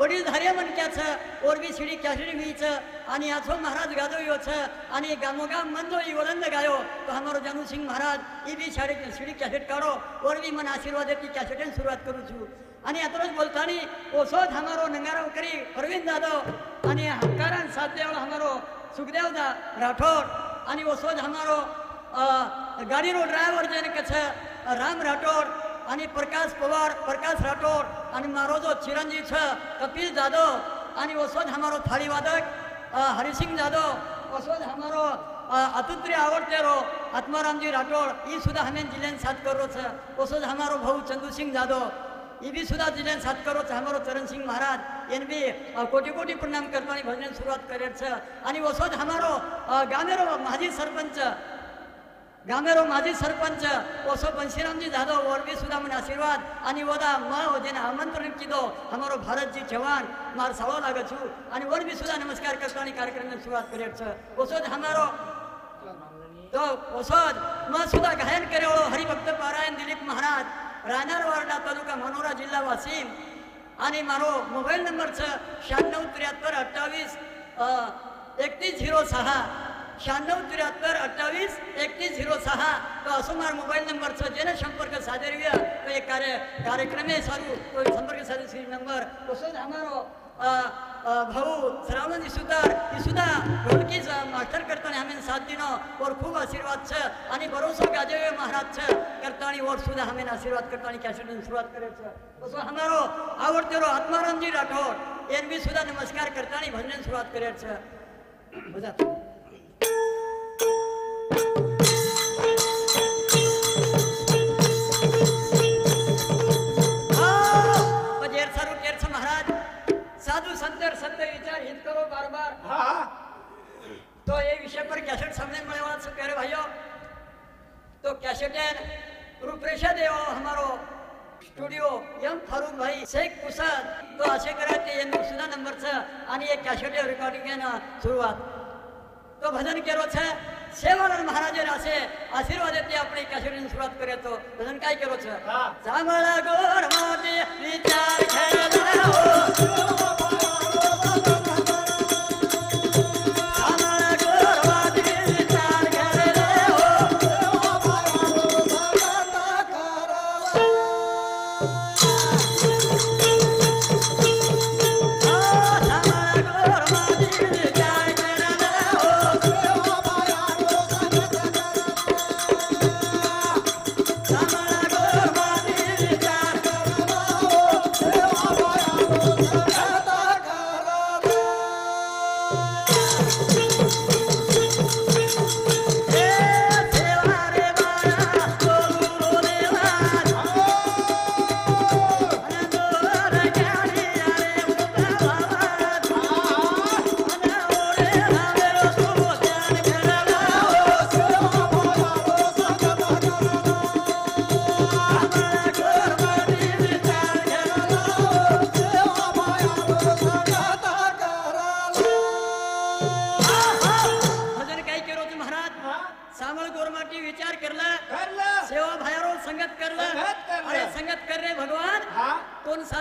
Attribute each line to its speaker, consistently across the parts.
Speaker 1: वडील धारे म्हणक्याचं ओरबी शिडी कॅशरी वीचं आणि आझो महाराज गाजो योचं आणि गामोगाम मंदो ई वलंद गायो. तो हमारो जानू सिंह महाराज ई बी शाडी शिडी कॅसेट काढो. ओरबी मन आशीर्वाद की कॅसेटेन सुरुवात करू छू. आणि आतरोज बोलताना ओसोद हमारो नंगारो करी अरविंद जाधव. आणि हंकारान साधदेव हमारो सुखदेव दा राठोड. आणि ओसोद हमारो गाडीनो ड्रायव्हर जे कच्छ राम राठोड. आणि प्रकाश पवार प्रकाश राठोड. आणि मारो जो चिरंजीव छ कपिल जाधव आणि वसोज हमारो थाळीवादक हरिसिंग जाधव वसोज हमारो अतुत्रे आवडते रो आत्मारामजी राठोड ही सुद्धा हमेन जिल्ह्यात साथ करतो वसोज हमारो भाऊ चंदूसिंग जाधव ही बी सुद्धा जिल्ह्यात साथ करतो हमारो चरणसिंग महाराज यांनी बी कोटी कोटी प्रणाम करतो आणि भजन सुरुवात करायचं आणि वसोज हमारो गाणेरो माजी सरपंच गामेरो माजी सरपंच ओसो बंशीरामजी जाधव और भी सुधा मन आशीर्वाद आणि वदा माँ जेने आमंत्रण किदो हमारो भारत जी जवान मार सावो लागत छु. आणि और भी सुधा नमस्कार करतो आणि कार्यक्रम सुरुवात करेट छ. ओसो हमारो तो ओसो माँ सुधा गायन करेवळो हरिभक्त पारायण दिलीप महाराज रानार वार्डा तालुका मनोरा जिल्हा वाशिम. आणि मारो मोबाईल नंबर छ शहाण्णव त्र्याहत्तर अठ्ठावीस एकतीस झिरो सहा. शहाण्णव त्र्याहत्तर अठ्ठावीस एकतीस झिरो सहा. तो असुमार मोबाईल नंबरचा जनसंपर्क सादर तो एक कार्य कार्यक्रम है सारू तो संपर्क साधू श्री नंबर. तसंच हमारो भाऊ श्रावण सुतार सुद्धा ढोलकीच मास्टर करताना आम्ही साथ दिन. वर खूप आशीर्वाद छ आणि भरोसा गाजे महाराज छ करतानी वर सुद्धा हमें आशीर्वाद करतानी कैसेट सुरुवात करायचं. तसं हमारो आवडते रो आत्मारामजी राठोड. यांनी सुद्धा नमस्कार करतानी भजन सुरुवात करायचं. छ thank you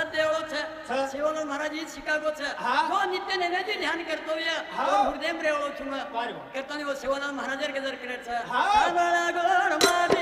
Speaker 1: દેવળો છે શિવાનંદ મહારાજ ઈ શિકાગો છે તો નિત્ય ને જે ધ્યાન કરતો હોય તો ગુરુદેવ રેવળો છું કરતો ને શિવાનંદ મહારાજ કે દર કરે છે હા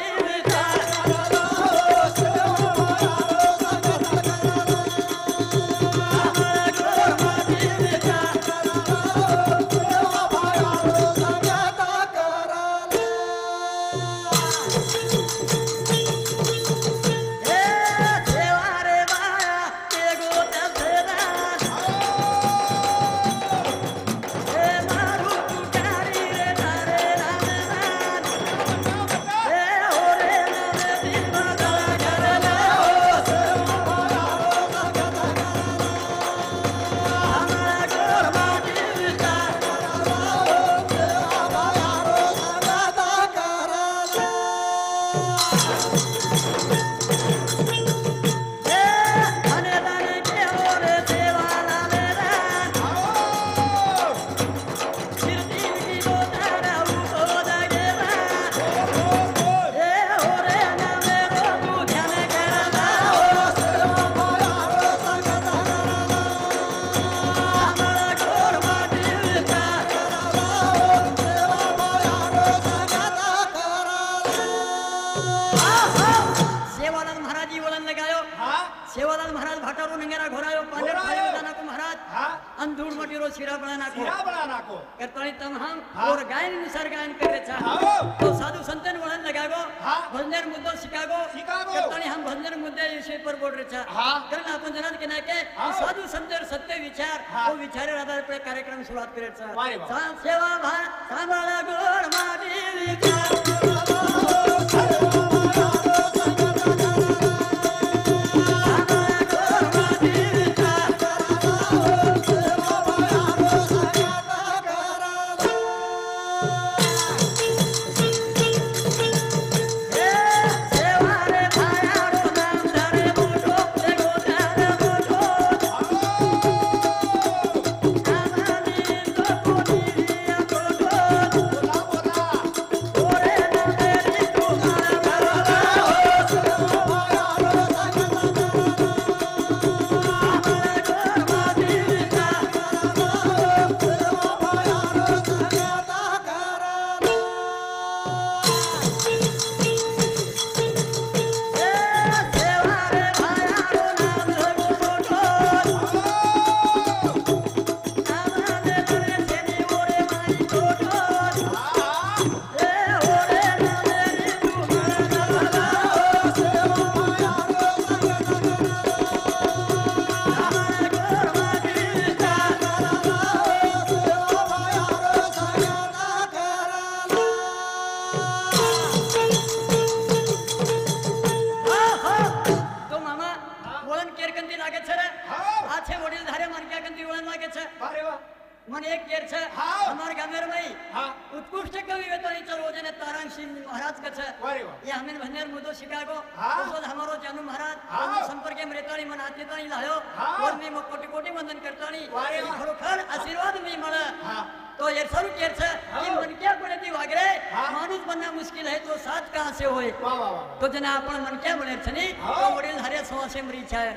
Speaker 1: Santa.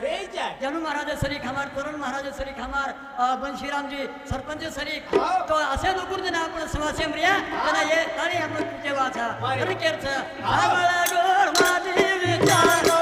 Speaker 1: रे
Speaker 2: जाय
Speaker 1: जानू महाराज सरीख हमार तरुण महाराज सरीख हमार अ, बंशीरामजी सरपंच। तो असे लोकून जना आपण सवासे मरिया जना ये तारी आपण तुझे वाचा?
Speaker 2: वारे.
Speaker 1: तर केर छ
Speaker 2: हाँ.
Speaker 1: आवाळा गोड माझी विचार.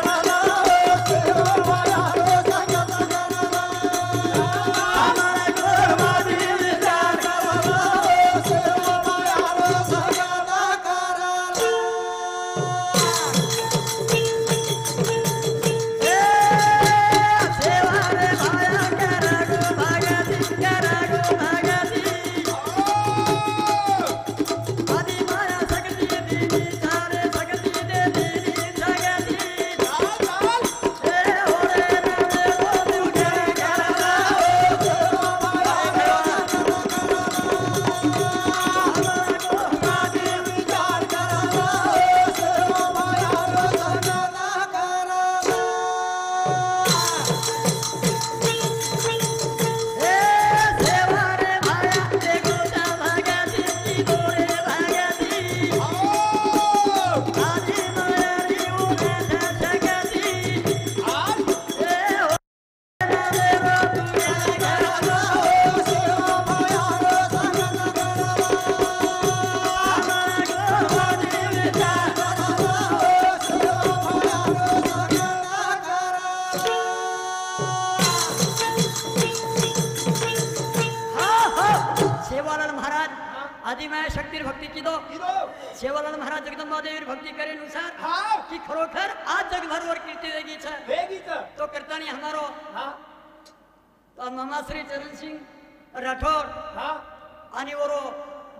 Speaker 1: आणि वरो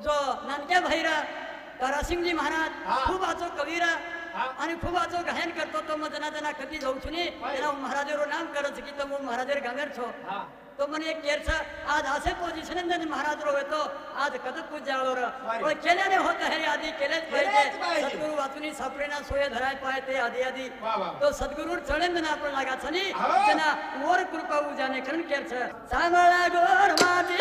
Speaker 1: जो नानक्या भाईरा तारासिंगजी महाराज खूप आचो कवीरा आणि खूप आचो गायन करतो तो मग जना जना कधी जाऊ छुनी तेना महाराजेरो नाम करत की तो महाराजेर गंगर छो. तो मन एक केरसा आज असे पोझिशन महाराज रो येतो आज कदक पूज जाळवर पण केल्याने होत हे आधी केलेच पाहिजे. सद्गुरु वाचून सापडेना सोय धराय पाय ते आधी आधी. तो सद्गुरु चढेन ना आपण लागाच नी त्यांना वर कृपा उजाने कारण केरसा सांगळा गोर माती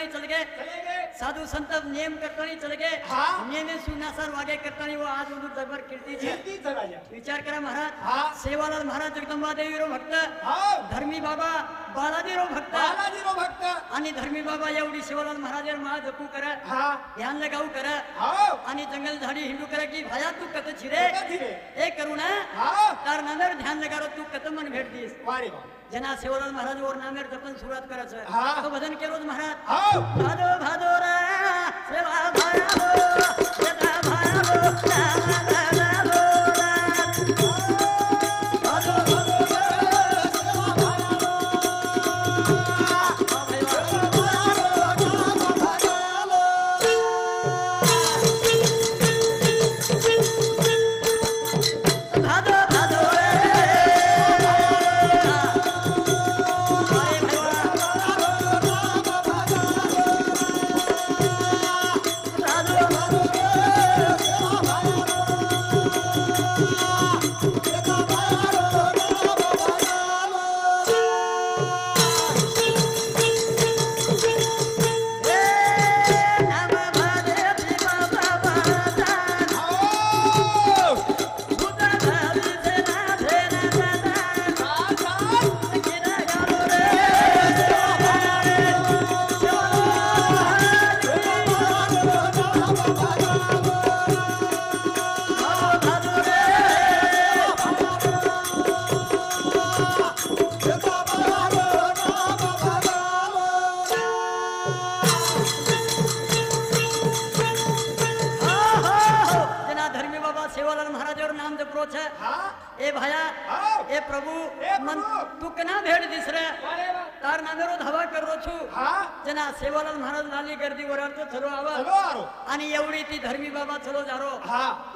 Speaker 1: करतानी चल गए साधू संत नियम करतानी चल गए
Speaker 2: हाँ.
Speaker 1: नियमे सुनासर वागे करतानी वो आज उदू जगभर कीर्ती विचार करा महाराज
Speaker 2: हाँ.
Speaker 1: सेवालाल महाराज जगदंबा देवी रो भक्त धर्मी बाबा बालाजी रो भक्त
Speaker 2: भक्त
Speaker 1: आणि धर्मी बाबा एवढी सेवालाल महाराज महा जपू करा
Speaker 2: हा
Speaker 1: ध्यान लगाऊ करा
Speaker 2: हा
Speaker 1: आणि जंगल झाडी हिंडू करा की भाया तू कत छिरे
Speaker 2: कत छिरे?
Speaker 1: ए करुणा
Speaker 2: हा
Speaker 1: ध्यान लगारो तू कत मन भेट दीस
Speaker 2: वारे.
Speaker 1: जना सेवालाल महाराज वर नामेर जपन सुरुवात करायचं
Speaker 2: हा.
Speaker 1: तो भजन केरोज महाराज.
Speaker 2: हा.
Speaker 1: भादो भादो रा सेवा भायालो सेवालाल महाराज और नाम जब छे है। ए भाया
Speaker 2: ए
Speaker 1: प्रभु
Speaker 2: मन
Speaker 1: तू कना भेट दिस
Speaker 2: रे तार
Speaker 1: नामे रो धावा कर रो
Speaker 2: छु।
Speaker 1: छू जना सेवालाल महाराज नाली गर्दी वर अर्थ चलो आवा। आणि एवढी ती धर्मी बाबा चलो जारो।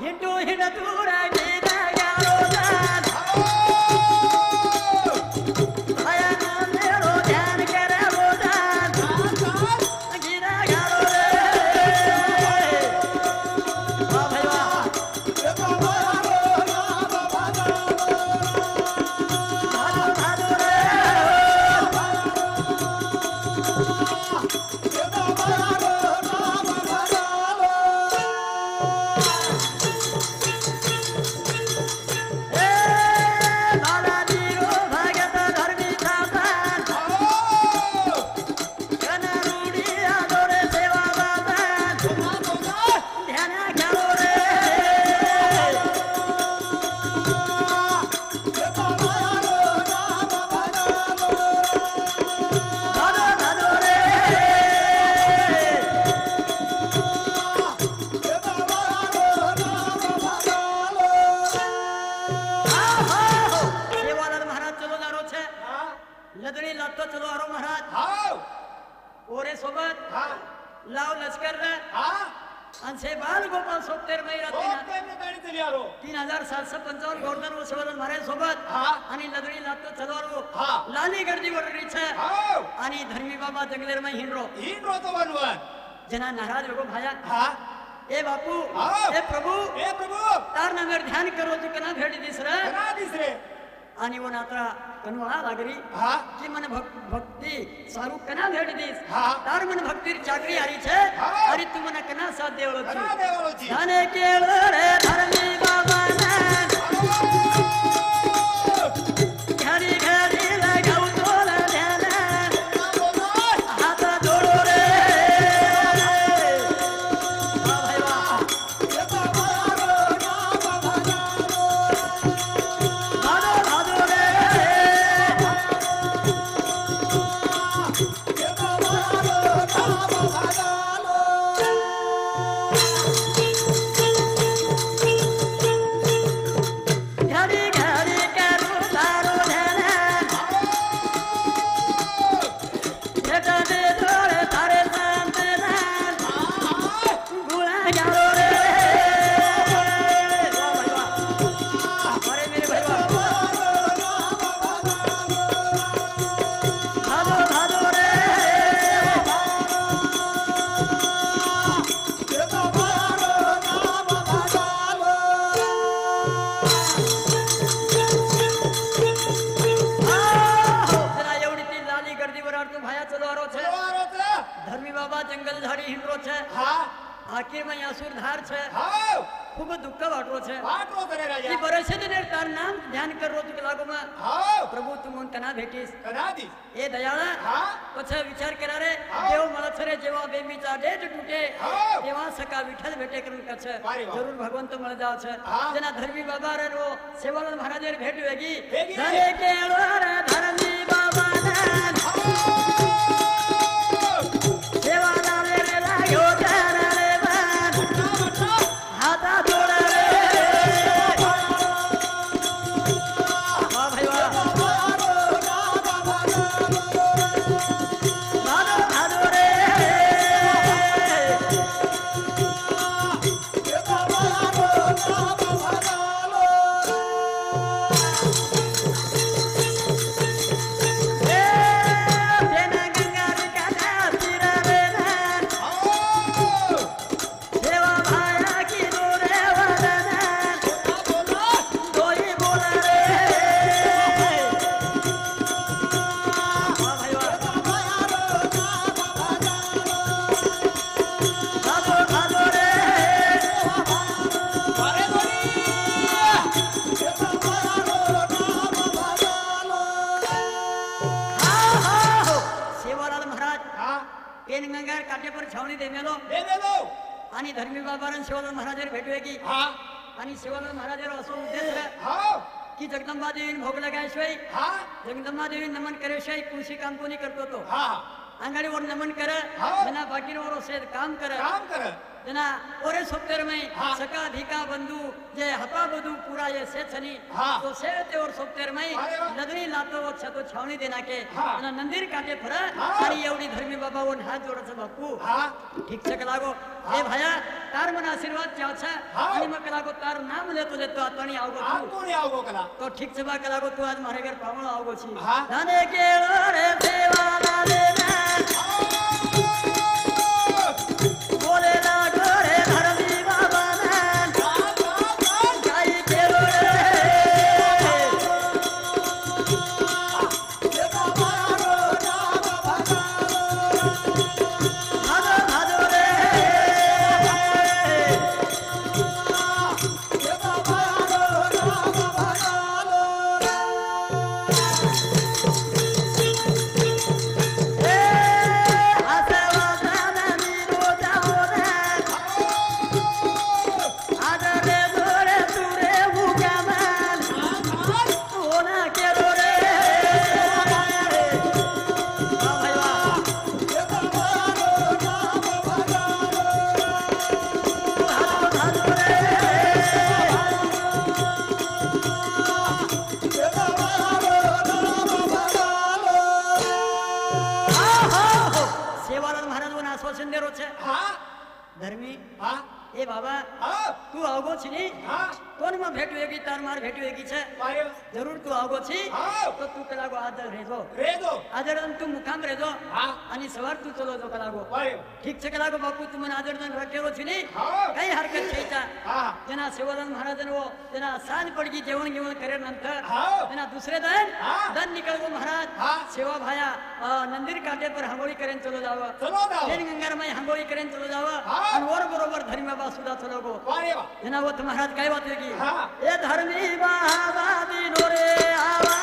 Speaker 1: हिंडू हिंदू तू रे
Speaker 2: गेला
Speaker 1: जारो ભક્તિ સારું કના ભેળવીશ તાર મને ભક્તિ ચાકરી હારી છે. અરે તું મને કના સાથ દેવળો છે. ધને કેળો રે ધરમી બાબા काम कर काम कर जना ओरे सोप्तेर में सका धिका बंधु जे हपा बधु पूरा
Speaker 2: ये
Speaker 1: से
Speaker 2: छनी
Speaker 1: तो से
Speaker 2: ते
Speaker 1: और सोप्तेर में लगनी
Speaker 2: लातो
Speaker 1: वो छतो छावनी देना के. जना नंदिर काटे फर
Speaker 2: सारी
Speaker 1: हाँ। एवडी धर्मी बाबा
Speaker 2: वन
Speaker 1: हात जोडाचं बापू. ठीक छक
Speaker 2: लागो.
Speaker 1: हे. भाया तार मन
Speaker 2: आशीर्वाद
Speaker 1: चाव छ. आणि मग लागो तार
Speaker 2: नाम
Speaker 1: ले तुझे तो आतणी आवगो तू. कोणी आवगो कला. तो ठीक
Speaker 2: से
Speaker 1: बा कलागो तू आज
Speaker 2: मारे
Speaker 1: घर पावण आवगो छी. धने के रे देवा ला ना नंतर ना दुसरे दन दन निकळतो महाराज सेवा भाया नंदीर काटेपर हांगोळी करेन चलो जावं. जैन गंगारमाई हांगोळी करेन चलो जावं. वर बरोबर धर्मीबाबा सुद्धा चलो गो. जनावत महाराज
Speaker 2: काय
Speaker 1: वाटले की? हे. धर्मी बाबा
Speaker 2: दिनोरे
Speaker 1: आवा.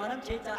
Speaker 1: మనం చేద్దాం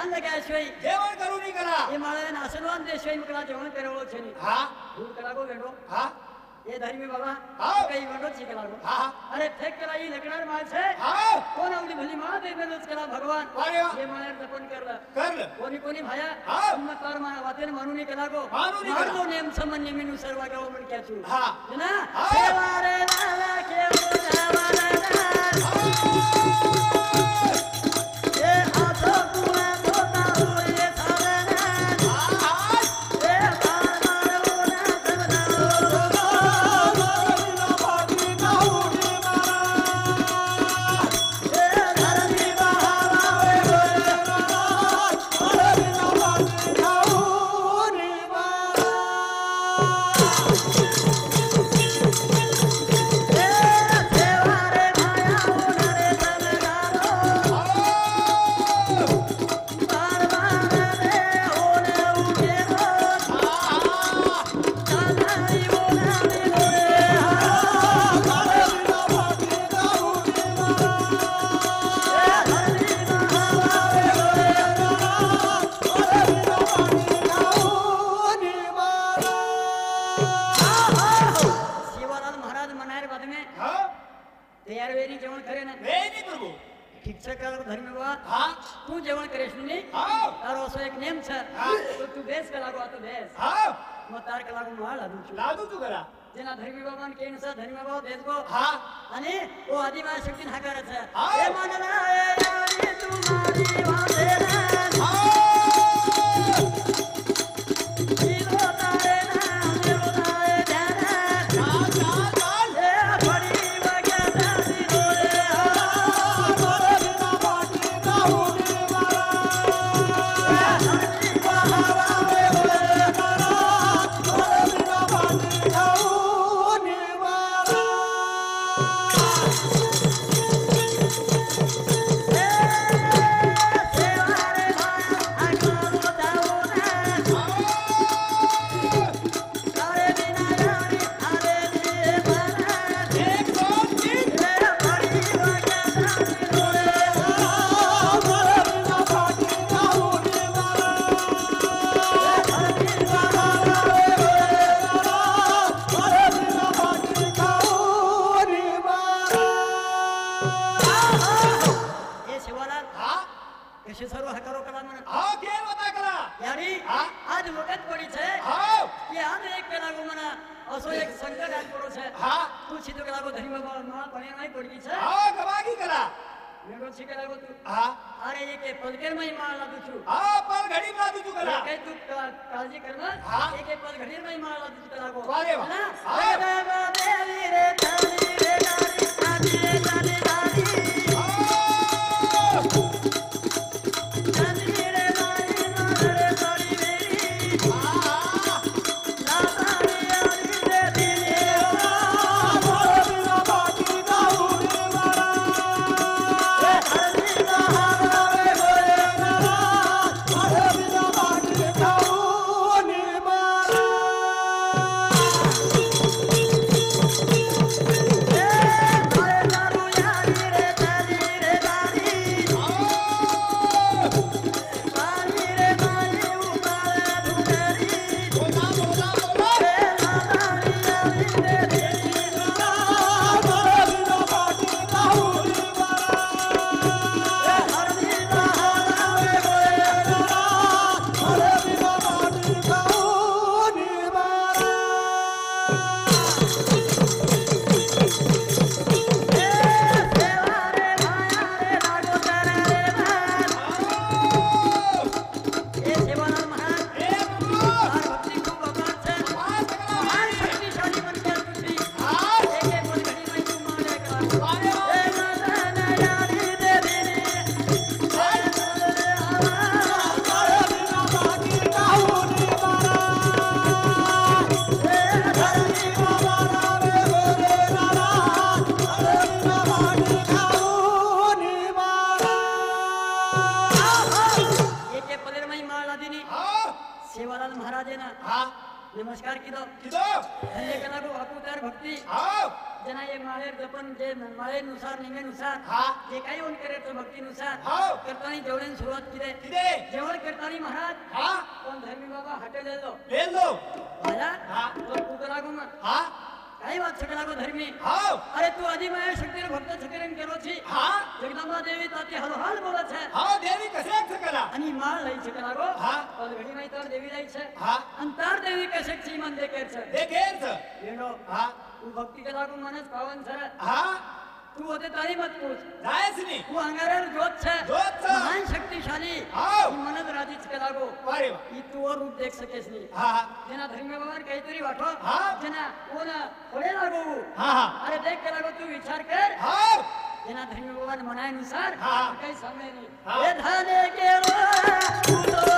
Speaker 1: ધ્યાન લગાય છે જેવણ કરું ની કરા એ મારે નાસનવાન દે છે કરા જેવણ કરેવો છે ની
Speaker 2: હા
Speaker 1: ભૂલ કરાગો બેડો
Speaker 2: હા
Speaker 1: એ ધર્મી બાબા
Speaker 2: હા
Speaker 1: કઈ વડો છે કરાગો
Speaker 2: હા
Speaker 1: અરે ઠેક કરા ઈ લકડાર માં છે
Speaker 2: હા
Speaker 1: કોણ આવડી ભલી માં દે બેનો કરા ભગવાન
Speaker 2: અરે
Speaker 1: એ મારે તપન કરલા
Speaker 2: કર
Speaker 1: કોની કોની ભાયા
Speaker 2: હા
Speaker 1: ઉમ્મતાર માં વાતેન માનુ ની કરાગો
Speaker 2: માનુ ની
Speaker 1: કરાગો નેમ સમન નેમ નું સર્વા ગાવ મન કે છું
Speaker 2: હા
Speaker 1: ના સેવા રે લાલા કેવા देशनी
Speaker 2: हा
Speaker 1: जना धर्म बाबावर काहीतरी वाटो
Speaker 2: हा.
Speaker 1: जना कोण थोडे लागू
Speaker 2: हा हा.
Speaker 1: अरे देख के लागो तू विचार कर.
Speaker 2: हा.
Speaker 1: जना धर्म बाबावर मनानुसार
Speaker 2: हा.
Speaker 1: काही समय नाही
Speaker 2: हे.
Speaker 1: धने के रो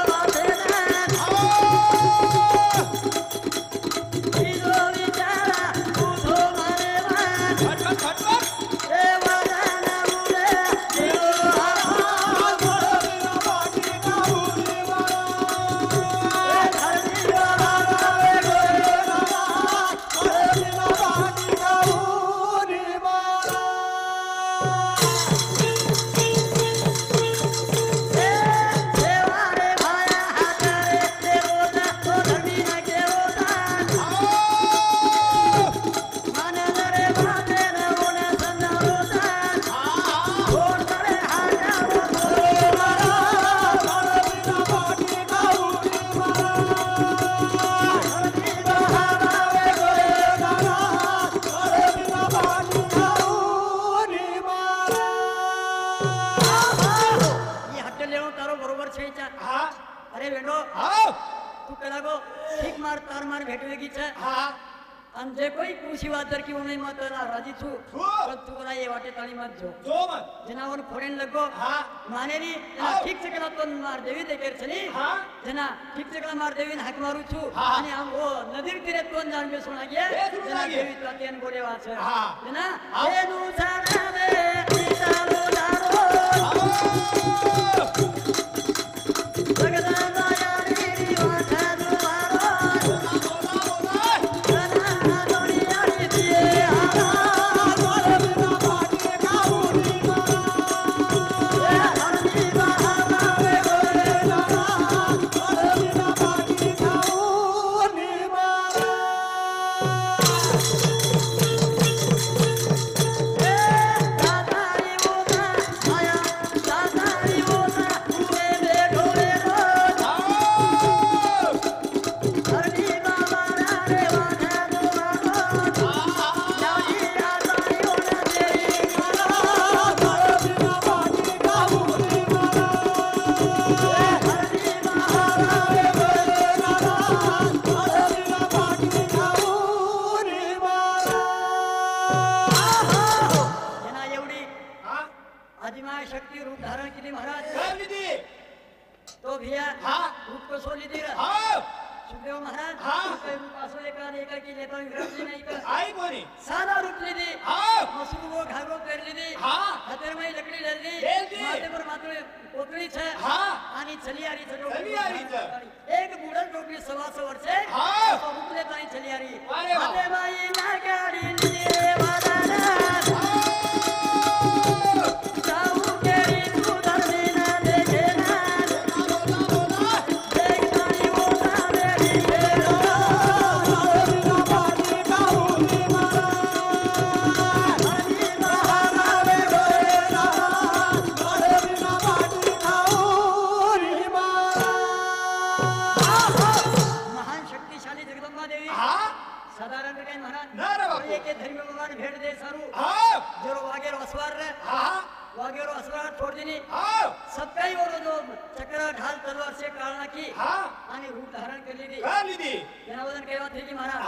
Speaker 1: फिरली नाही का
Speaker 2: लिदी
Speaker 1: जनावदन केव्हा फिरली महाराज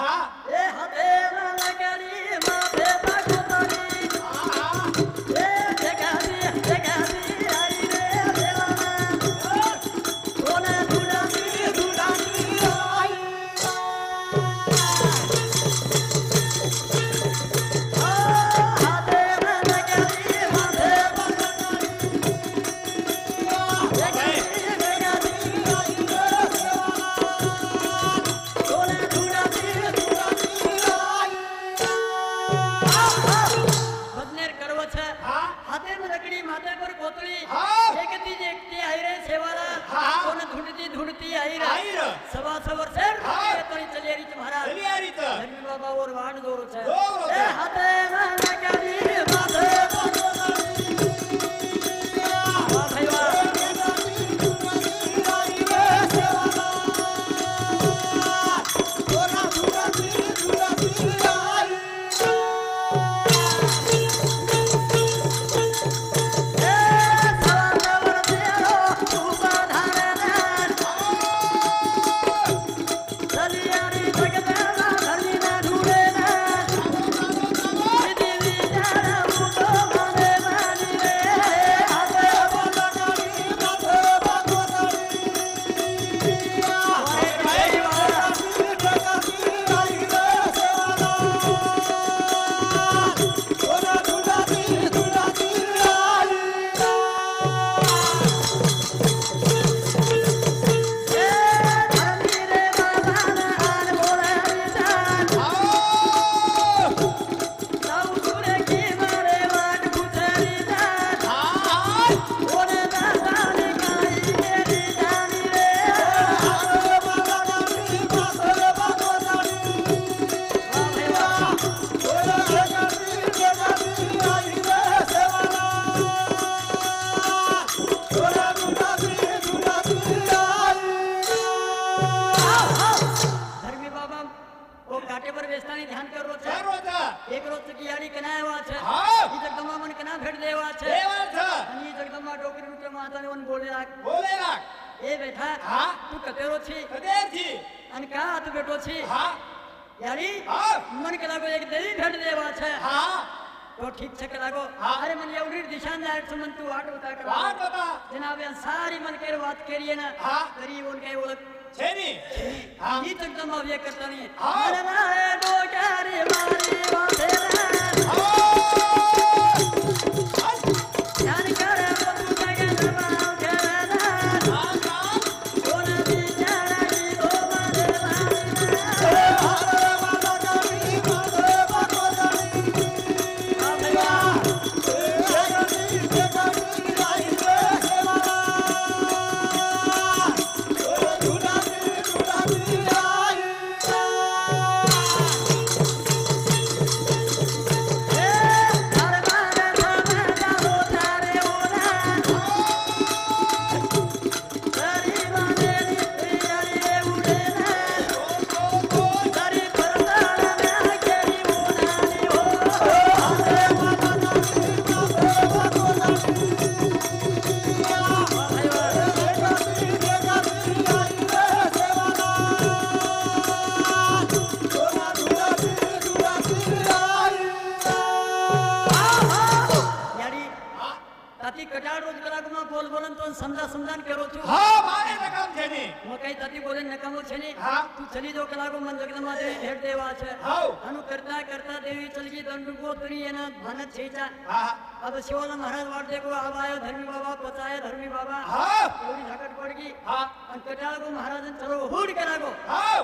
Speaker 1: છે
Speaker 2: હાઉ.
Speaker 1: આનું કરતા કરતા દેવી ચલી ગઈ દંડ ગોતરી એના ભાન જ છે જા
Speaker 2: હા
Speaker 1: अब शिवाला महाराज वाट देखो अब आयो धर्मी बाबा पचाए धर्मी बाबा
Speaker 2: હા
Speaker 1: थोड़ी झकट पड़ गई
Speaker 2: હા
Speaker 1: और कटाल को महाराज चलो हुड करा को
Speaker 2: હા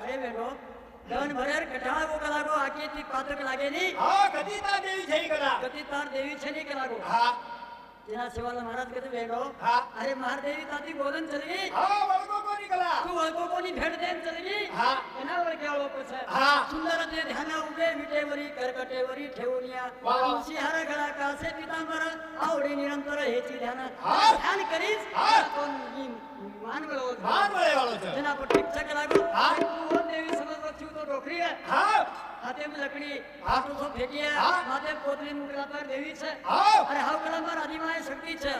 Speaker 1: अरे बेटो गन भरेर कटाळ को कला को आके ती पातक लागे नी
Speaker 2: હા કદી તા દેવી છે ઈ કલા
Speaker 1: कती तार देवी छे नी कला को यहाँ सेवाला महाराज कहते
Speaker 2: भेटो?
Speaker 1: अरे महादेवी ताती बोलन
Speaker 2: चलेगी
Speaker 1: तू अल्पो को भेट देन
Speaker 2: चलगी
Speaker 1: ना वर सुंदर ते ध्यान उभे मिटेवरी करकटेवरी ठेवनिया तुमची हर घडा कासे पितांबर आवडी निरंतर हेची ध्यान. ध्यान करीस तो मान बळो मान बळो जना
Speaker 2: पट्टी
Speaker 1: चक लागो तू देवी समज तो डोकरी
Speaker 2: आहे.
Speaker 1: હાથે લકડી હાથ ઉસો
Speaker 2: ફેટિયા
Speaker 1: માથે પોતરી મુકડા પર દેવી છે. અરે હાવ કલા પર અધિમાય શક્તિ છે.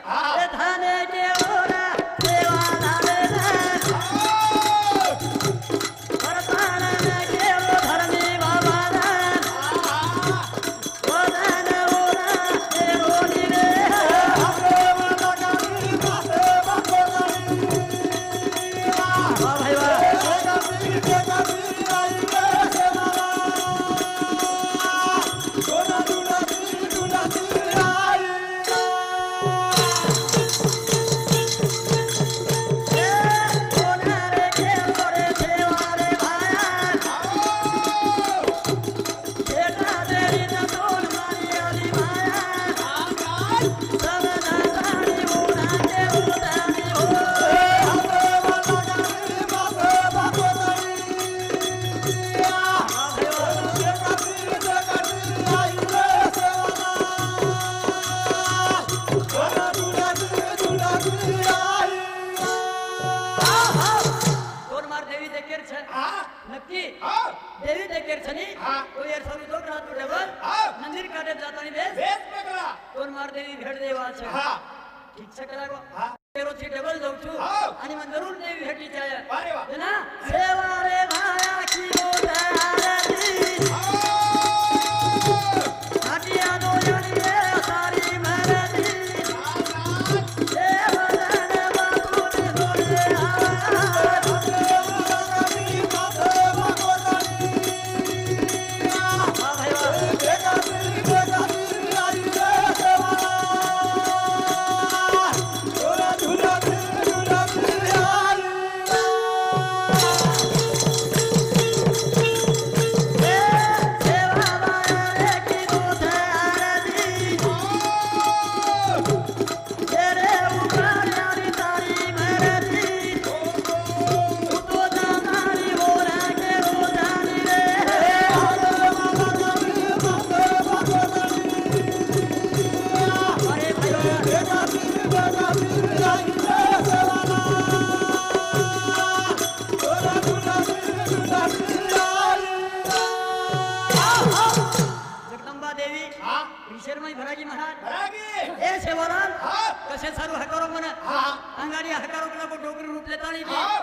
Speaker 1: એ ધને કેવો દેવા કશે સારું હકારો મને અંગાડી હકારો કલા કો ડોગરી રૂપ લેતા નહીં
Speaker 2: હા.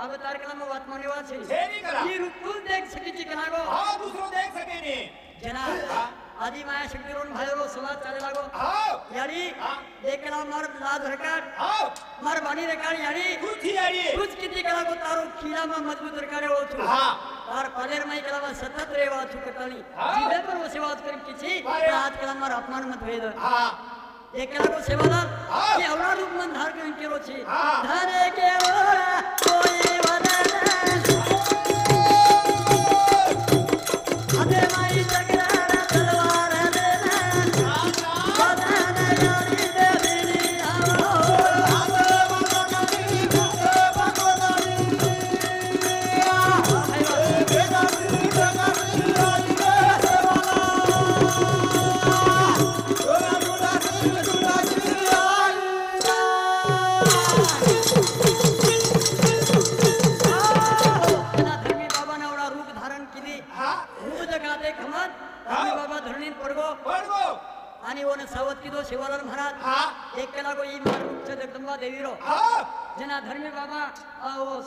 Speaker 1: હવે તાર કલામાં વાત માની વાત છે
Speaker 2: છે ની કલા.
Speaker 1: ઈ રૂપ તું દેખ સકી છી કલાગો જેના
Speaker 2: હા.
Speaker 1: આદિ માયા શક્તિરો ભાઈરો સમાજ ચાલે લાગો યારી
Speaker 2: હા.
Speaker 1: દેખલા માર લાજ રકાડ માર બાની રકાડ યારી તું જ કીધી કલાકો તારો ખીરામાં મજબૂત રકાડે હો છું
Speaker 2: હા.
Speaker 1: તાર પાલેર માં કલામાં સતત રહેવા છું કટાણી
Speaker 2: હા.
Speaker 1: જીવે પર વો સેવા કરી કીછી
Speaker 2: વારે.
Speaker 1: આજ કલા માર અપમાન મત વેદ એ કલાકો સેવાલાલ
Speaker 2: હા.
Speaker 1: કે અવળા રૂપ મન ધાર કરી કેરો છે
Speaker 2: હા.
Speaker 1: ધારે કે ઓરા કોઈ ना धर्मी बाबा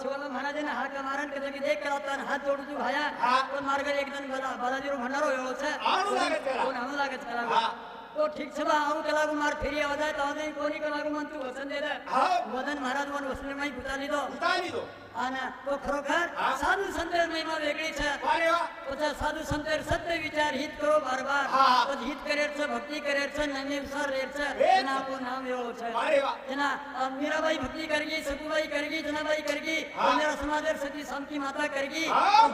Speaker 2: शिवाजी महाराजांनी हाका
Speaker 1: मारण केलं की देख केला तर हात जोडू तू भाया पण मार्ग एकदम बला बलाजीरो म्हणणार कोण आणू लागत करा तो
Speaker 3: हो, ठीक
Speaker 1: से आऊ कला कुमार फेरी आवाज आहे
Speaker 3: कोणी कला कुमार तू वसन
Speaker 1: दिलं वदन महाराज वन वसले माही
Speaker 3: भुताली दो.
Speaker 1: भुताली दो. तो
Speaker 3: साधु संतर महिमा वेगरी साधु संतर सत्य विचार हित करो
Speaker 1: बार बार हाँ।
Speaker 3: तो
Speaker 1: हित
Speaker 3: करे भक्ति करे नाम मीरा
Speaker 1: भाई भक्ति करगी
Speaker 3: सबू
Speaker 1: भाई करगी जना भाई करगी तो मेरा समाज
Speaker 3: सती
Speaker 1: समी माता करगी।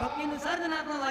Speaker 1: भक्ति अनुसार जना को आ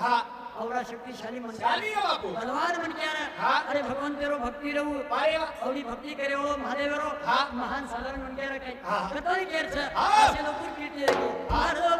Speaker 3: हा
Speaker 1: औरा शक्तिशाली
Speaker 3: मंत्री बापू
Speaker 1: बलवान
Speaker 3: म्हणक्यार
Speaker 1: अरे भगवान तेरो भक्ती रहू औरी भक्ती करे हो महादेव
Speaker 3: रो
Speaker 1: महान साधारण म्हणक्यार काही कतरी केर
Speaker 3: छ
Speaker 1: असे लोक कीर्ती आरो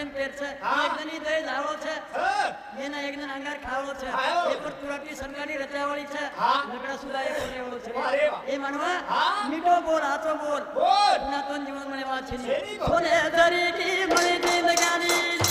Speaker 1: એમ પેર છે. એકદની દે છે.
Speaker 3: એના
Speaker 1: એકદન
Speaker 3: અંગાર
Speaker 1: ખાવો છે.
Speaker 3: એ પર તુરાટી સરકારી રચાવાળી છે. લકડા સુલા
Speaker 1: એ છે. એ માનવા? મીઠો બોલ આચો બોલ. બોલ. જીવન મને વાત છે સોને દરી કી
Speaker 3: મને જિંદગાની.